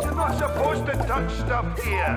You're not supposed to touch stuff here.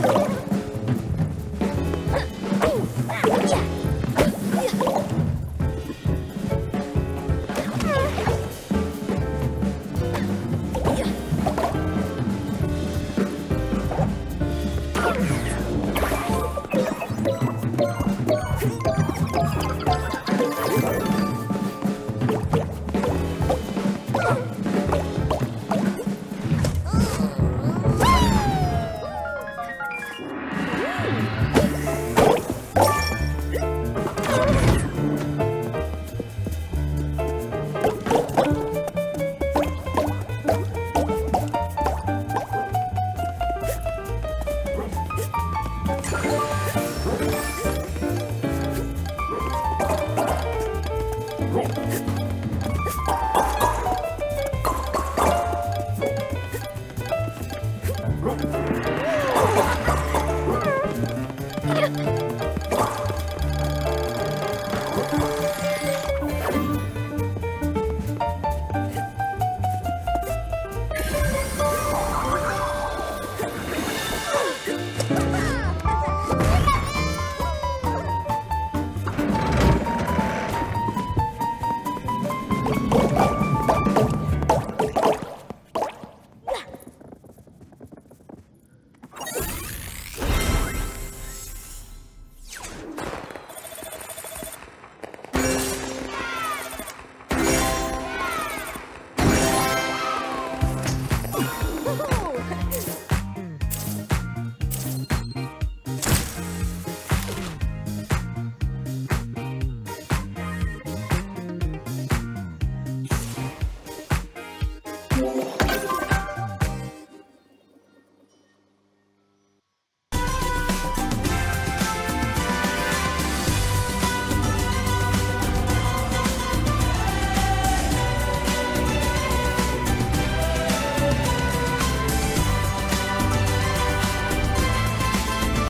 Run.